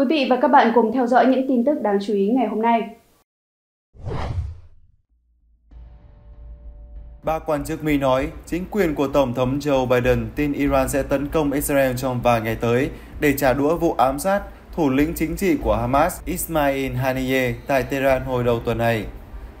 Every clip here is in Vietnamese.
quý vị và các bạn cùng theo dõi những tin tức đáng chú ý ngày hôm nay. Ba quan chức Mỹ nói chính quyền của Tổng thống Joe Biden tin Iran sẽ tấn công Israel trong vài ngày tới để trả đũa vụ ám sát thủ lĩnh chính trị của Hamas Ismail Haniyeh tại Tehran hồi đầu tuần này.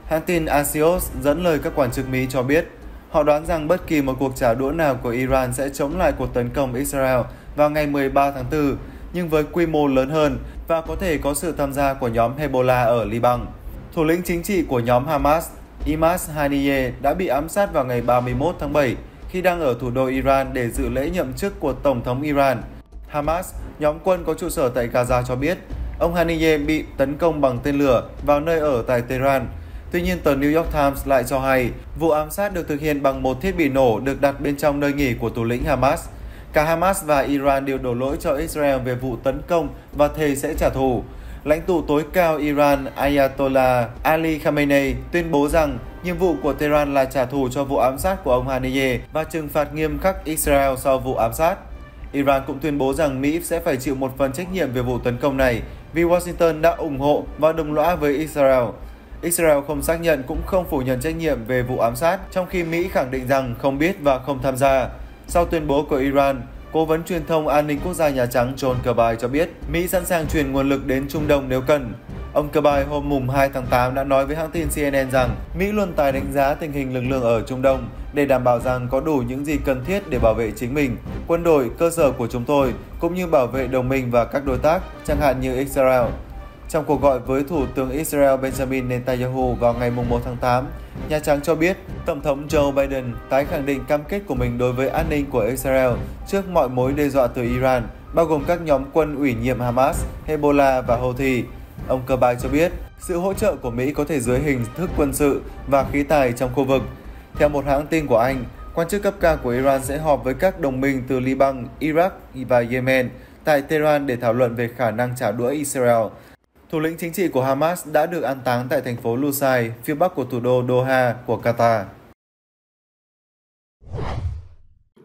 Hãng tin Axios dẫn lời các quan chức Mỹ cho biết họ đoán rằng bất kỳ một cuộc trả đũa nào của Iran sẽ chống lại cuộc tấn công Israel vào ngày 13 tháng 4, nhưng với quy mô lớn hơn và có thể có sự tham gia của nhóm Hezbollah ở Liban. Thủ lĩnh chính trị của nhóm Hamas Imas Haniyeh đã bị ám sát vào ngày 31 tháng 7 khi đang ở thủ đô Iran để dự lễ nhậm chức của Tổng thống Iran. Hamas, nhóm quân có trụ sở tại Gaza cho biết, ông Haniyeh bị tấn công bằng tên lửa vào nơi ở tại Tehran. Tuy nhiên, tờ New York Times lại cho hay vụ ám sát được thực hiện bằng một thiết bị nổ được đặt bên trong nơi nghỉ của thủ lĩnh Hamas. Cả Hamas và Iran đều đổ lỗi cho Israel về vụ tấn công và thề sẽ trả thù lãnh tụ tối cao Iran Ayatollah Ali Khamenei tuyên bố rằng nhiệm vụ của Tehran là trả thù cho vụ ám sát của ông Haniyeh và trừng phạt nghiêm khắc Israel sau vụ ám sát. Iran cũng tuyên bố rằng Mỹ sẽ phải chịu một phần trách nhiệm về vụ tấn công này vì Washington đã ủng hộ và đồng lõa với Israel. Israel không xác nhận cũng không phủ nhận trách nhiệm về vụ ám sát, trong khi Mỹ khẳng định rằng không biết và không tham gia. Sau tuyên bố của Iran, Cố vấn truyền thông an ninh quốc gia Nhà Trắng John Kirby cho biết Mỹ sẵn sàng chuyển nguồn lực đến Trung Đông nếu cần. Ông Kirby hôm mùng 2 tháng 8 đã nói với hãng tin CNN rằng Mỹ luôn tài đánh giá tình hình lực lượng ở Trung Đông để đảm bảo rằng có đủ những gì cần thiết để bảo vệ chính mình, quân đội, cơ sở của chúng tôi, cũng như bảo vệ đồng minh và các đối tác, chẳng hạn như Israel. Trong cuộc gọi với Thủ tướng Israel Benjamin Netanyahu vào ngày 1 tháng 8, Nhà Trắng cho biết Tổng thống Joe Biden tái khẳng định cam kết của mình đối với an ninh của Israel trước mọi mối đe dọa từ Iran, bao gồm các nhóm quân ủy nhiệm Hamas, Hezbollah và Houthi. Ông Kirby cho biết, sự hỗ trợ của Mỹ có thể dưới hình thức quân sự và khí tài trong khu vực. Theo một hãng tin của Anh, quan chức cấp cao của Iran sẽ họp với các đồng minh từ Liban, Iraq và Yemen tại Tehran để thảo luận về khả năng trả đũa Israel Thủ lĩnh chính trị của Hamas đã được an táng tại thành phố Lusai, phía bắc của thủ đô Doha của Qatar.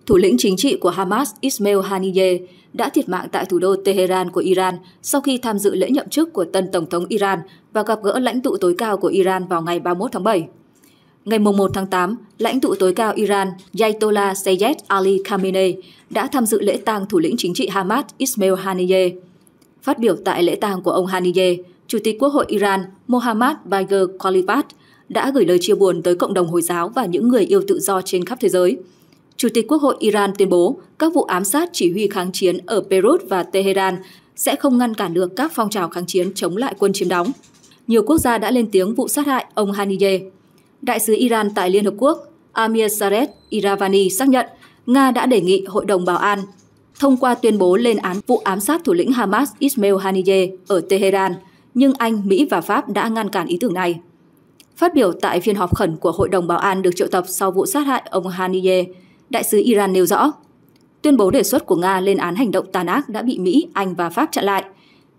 Thủ lĩnh chính trị của Hamas Ismail Haniyeh đã thiệt mạng tại thủ đô Tehran của Iran sau khi tham dự lễ nhậm chức của tân Tổng thống Iran và gặp gỡ lãnh tụ tối cao của Iran vào ngày 31 tháng 7. Ngày 1 tháng 8, lãnh tụ tối cao Iran Ayatollah Sayyed Ali Khamenei đã tham dự lễ tang thủ lĩnh chính trị Hamas Ismail Haniyeh. Phát biểu tại lễ tang của ông Haniyeh, Chủ tịch Quốc hội Iran Mohammad Bagher Khalifat đã gửi lời chia buồn tới cộng đồng Hồi giáo và những người yêu tự do trên khắp thế giới. Chủ tịch Quốc hội Iran tuyên bố các vụ ám sát chỉ huy kháng chiến ở Beirut và Tehran sẽ không ngăn cản được các phong trào kháng chiến chống lại quân chiếm đóng. Nhiều quốc gia đã lên tiếng vụ sát hại ông Haniyeh. Đại sứ Iran tại Liên Hợp Quốc Amir Saret Iravani xác nhận Nga đã đề nghị Hội đồng Bảo an thông qua tuyên bố lên án vụ ám sát thủ lĩnh Hamas Ismail Haniyeh ở Tehran, nhưng Anh, Mỹ và Pháp đã ngăn cản ý tưởng này. Phát biểu tại phiên họp khẩn của Hội đồng Bảo an được triệu tập sau vụ sát hại ông Haniyeh, đại sứ Iran nêu rõ, tuyên bố đề xuất của Nga lên án hành động tàn ác đã bị Mỹ, Anh và Pháp chặn lại.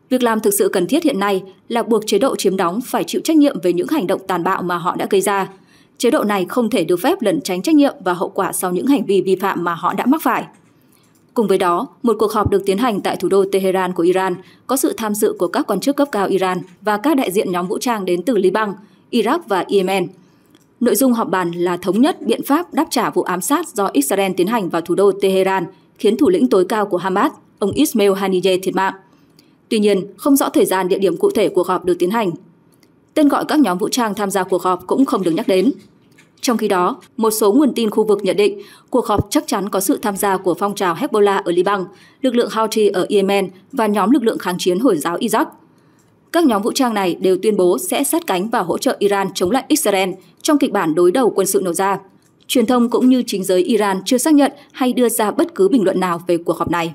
Việc làm thực sự cần thiết hiện nay là buộc chế độ chiếm đóng phải chịu trách nhiệm về những hành động tàn bạo mà họ đã gây ra. Chế độ này không thể được phép lẩn tránh trách nhiệm và hậu quả sau những hành vi vi phạm mà họ đã mắc phải. Cùng với đó, một cuộc họp được tiến hành tại thủ đô Tehran của Iran có sự tham dự của các quan chức cấp cao Iran và các đại diện nhóm vũ trang đến từ Liban, Iraq và Yemen. Nội dung họp bàn là thống nhất biện pháp đáp trả vụ ám sát do Israel tiến hành vào thủ đô Tehran, khiến thủ lĩnh tối cao của Hamas, ông Ismail Haniyeh thiệt mạng. Tuy nhiên, không rõ thời gian địa điểm cụ thể cuộc họp được tiến hành. Tên gọi các nhóm vũ trang tham gia cuộc họp cũng không được nhắc đến. Trong khi đó, một số nguồn tin khu vực nhận định cuộc họp chắc chắn có sự tham gia của phong trào Hezbollah ở Liban, lực lượng Houthi ở Yemen và nhóm lực lượng kháng chiến Hồi giáo Iraq. Các nhóm vũ trang này đều tuyên bố sẽ sát cánh và hỗ trợ Iran chống lại Israel trong kịch bản đối đầu quân sự nổ ra. Truyền thông cũng như chính giới Iran chưa xác nhận hay đưa ra bất cứ bình luận nào về cuộc họp này.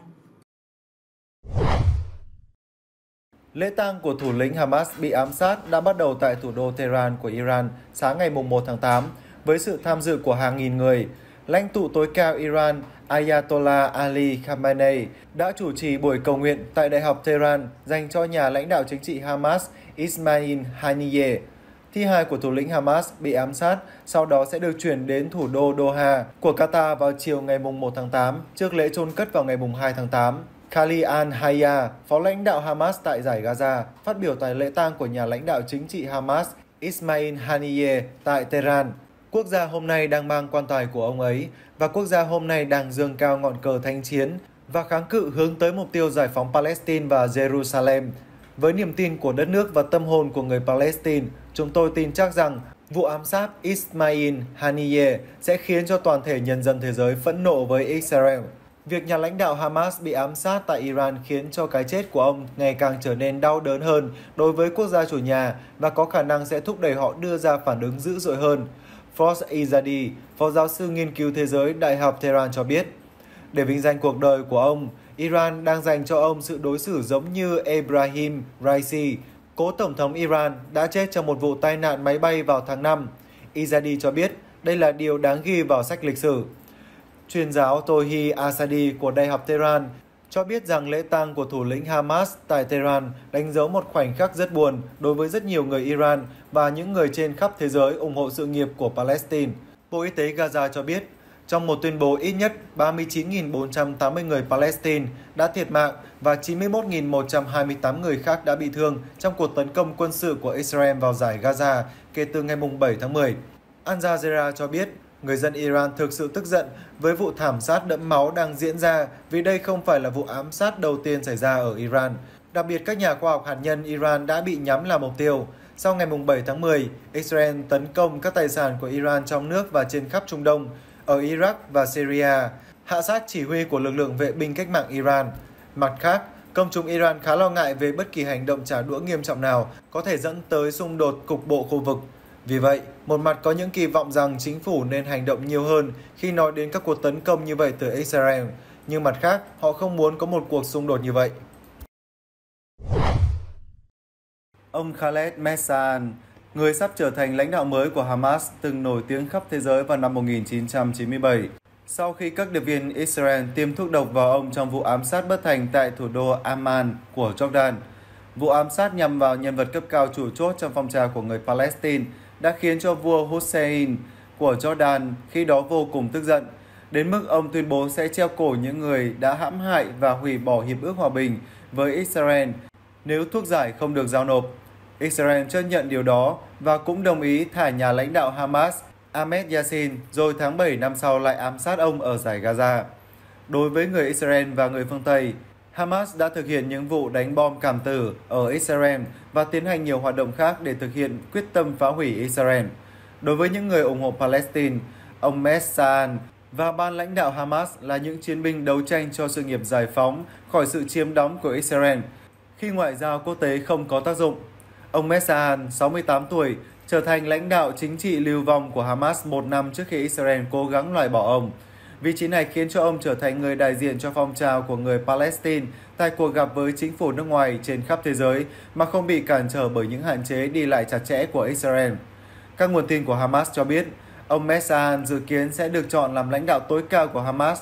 Lễ tang của thủ lĩnh Hamas bị ám sát đã bắt đầu tại thủ đô Tehran của Iran sáng ngày 1 tháng 8 với sự tham dự của hàng nghìn người. Lãnh tụ tối cao Iran Ayatollah Ali Khamenei đã chủ trì buổi cầu nguyện tại Đại học Tehran dành cho nhà lãnh đạo chính trị Hamas Ismail Haniyeh. Thi hài của thủ lĩnh Hamas bị ám sát, sau đó sẽ được chuyển đến thủ đô Doha của Qatar vào chiều ngày 1 tháng 8, trước lễ chôn cất vào ngày 2 tháng 8. Khalil al-Hayya, phó lãnh đạo Hamas tại giải Gaza, phát biểu tại lễ tang của nhà lãnh đạo chính trị Hamas Ismail Haniyeh tại Tehran. Quốc gia hôm nay đang mang quan tài của ông ấy và quốc gia hôm nay đang dương cao ngọn cờ thanh chiến và kháng cự hướng tới mục tiêu giải phóng Palestine và Jerusalem. Với niềm tin của đất nước và tâm hồn của người Palestine, chúng tôi tin chắc rằng vụ ám sát Ismail Haniyeh sẽ khiến cho toàn thể nhân dân thế giới phẫn nộ với Israel. Việc nhà lãnh đạo Hamas bị ám sát tại Iran khiến cho cái chết của ông ngày càng trở nên đau đớn hơn đối với quốc gia chủ nhà và có khả năng sẽ thúc đẩy họ đưa ra phản ứng dữ dội hơn. Frost Izadi, phó giáo sư nghiên cứu thế giới Đại học Tehran cho biết, để vinh danh cuộc đời của ông, Iran đang dành cho ông sự đối xử giống như Ebrahim Raisi, cố tổng thống Iran đã chết trong một vụ tai nạn máy bay vào tháng 5. Izadi cho biết đây là điều đáng ghi vào sách lịch sử. Chuyên giáo Tohi Asadi của Đại học Tehran cho biết rằng lễ tang của thủ lĩnh Hamas tại Tehran đánh dấu một khoảnh khắc rất buồn đối với rất nhiều người Iran và những người trên khắp thế giới ủng hộ sự nghiệp của Palestine. Bộ Y tế Gaza cho biết, trong một tuyên bố ít nhất 39.480 người Palestine đã thiệt mạng và 91.128 người khác đã bị thương trong cuộc tấn công quân sự của Israel vào giải Gaza kể từ ngày 7 tháng 10. Al Jazeera cho biết Người dân Iran thực sự tức giận với vụ thảm sát đẫm máu đang diễn ra vì đây không phải là vụ ám sát đầu tiên xảy ra ở Iran. Đặc biệt các nhà khoa học hạt nhân Iran đã bị nhắm là mục tiêu. Sau ngày 7 tháng 10, Israel tấn công các tài sản của Iran trong nước và trên khắp Trung Đông, ở Iraq và Syria, hạ sát chỉ huy của lực lượng vệ binh cách mạng Iran. Mặt khác, công chúng Iran khá lo ngại về bất kỳ hành động trả đũa nghiêm trọng nào có thể dẫn tới xung đột cục bộ khu vực. Vì vậy, một mặt có những kỳ vọng rằng chính phủ nên hành động nhiều hơn khi nói đến các cuộc tấn công như vậy từ Israel, nhưng mặt khác, họ không muốn có một cuộc xung đột như vậy. Ông Khaled Messan, người sắp trở thành lãnh đạo mới của Hamas, từng nổi tiếng khắp thế giới vào năm 1997. Sau khi các điệp viên Israel tiêm thuốc độc vào ông trong vụ ám sát bất thành tại thủ đô Amman của Jordan, vụ ám sát nhằm vào nhân vật cấp cao chủ chốt trong phong trào của người Palestine đã khiến cho vua Hussein của Jordan khi đó vô cùng tức giận, đến mức ông tuyên bố sẽ treo cổ những người đã hãm hại và hủy bỏ hiệp ước hòa bình với Israel nếu thuốc giải không được giao nộp. Israel chấp nhận điều đó và cũng đồng ý thả nhà lãnh đạo Hamas Ahmed Yassin rồi tháng 7 năm sau lại ám sát ông ở giải Gaza. Đối với người Israel và người phương Tây, Hamas đã thực hiện những vụ đánh bom cảm tử ở Israel và tiến hành nhiều hoạt động khác để thực hiện quyết tâm phá hủy Israel. Đối với những người ủng hộ Palestine, ông Messan và ban lãnh đạo Hamas là những chiến binh đấu tranh cho sự nghiệp giải phóng khỏi sự chiếm đóng của Israel khi ngoại giao quốc tế không có tác dụng. Ông Messan, 68 tuổi, trở thành lãnh đạo chính trị lưu vong của Hamas một năm trước khi Israel cố gắng loại bỏ ông. Vị trí này khiến cho ông trở thành người đại diện cho phong trào của người Palestine tại cuộc gặp với chính phủ nước ngoài trên khắp thế giới mà không bị cản trở bởi những hạn chế đi lại chặt chẽ của Israel. Các nguồn tin của Hamas cho biết, ông Messahan dự kiến sẽ được chọn làm lãnh đạo tối cao của Hamas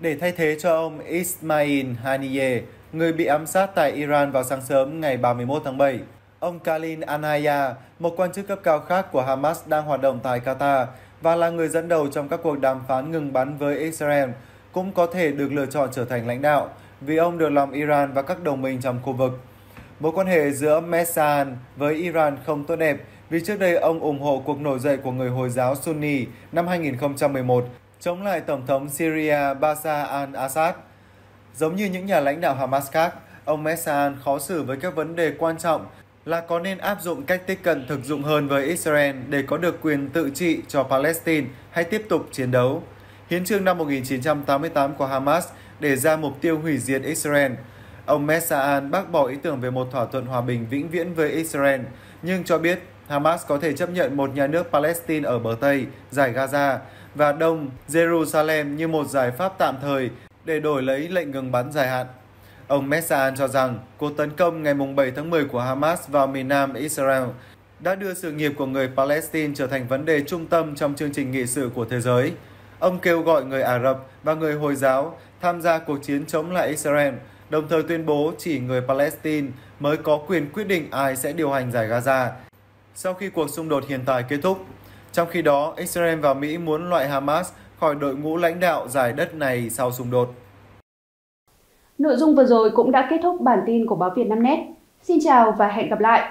để thay thế cho ông Ismail Haniyeh, người bị ám sát tại Iran vào sáng sớm ngày 31 tháng 7. Ông Kalin Anaya, một quan chức cấp cao khác của Hamas đang hoạt động tại Qatar, và là người dẫn đầu trong các cuộc đàm phán ngừng bắn với Israel, cũng có thể được lựa chọn trở thành lãnh đạo vì ông được lòng Iran và các đồng minh trong khu vực. Mối quan hệ giữa Messan với Iran không tốt đẹp vì trước đây ông ủng hộ cuộc nổi dậy của người Hồi giáo Sunni năm 2011 chống lại Tổng thống Syria Bashar al-Assad. Giống như những nhà lãnh đạo Hamas khác, ông Messan khó xử với các vấn đề quan trọng là có nên áp dụng cách tiếp cận thực dụng hơn với Israel để có được quyền tự trị cho Palestine hay tiếp tục chiến đấu. Hiến trương năm 1988 của Hamas để ra mục tiêu hủy diệt Israel. Ông Messaan bác bỏ ý tưởng về một thỏa thuận hòa bình vĩnh viễn với Israel, nhưng cho biết Hamas có thể chấp nhận một nhà nước Palestine ở bờ Tây, giải Gaza và Đông Jerusalem như một giải pháp tạm thời để đổi lấy lệnh ngừng bắn dài hạn. Ông Messan cho rằng cuộc tấn công ngày 7 tháng 10 của Hamas vào miền nam Israel đã đưa sự nghiệp của người Palestine trở thành vấn đề trung tâm trong chương trình nghị sự của thế giới. Ông kêu gọi người Ả Rập và người Hồi giáo tham gia cuộc chiến chống lại Israel, đồng thời tuyên bố chỉ người Palestine mới có quyền quyết định ai sẽ điều hành giải Gaza sau khi cuộc xung đột hiện tại kết thúc. Trong khi đó, Israel và Mỹ muốn loại Hamas khỏi đội ngũ lãnh đạo giải đất này sau xung đột. Nội dung vừa rồi cũng đã kết thúc bản tin của báo Việt Nam Net. Xin chào và hẹn gặp lại!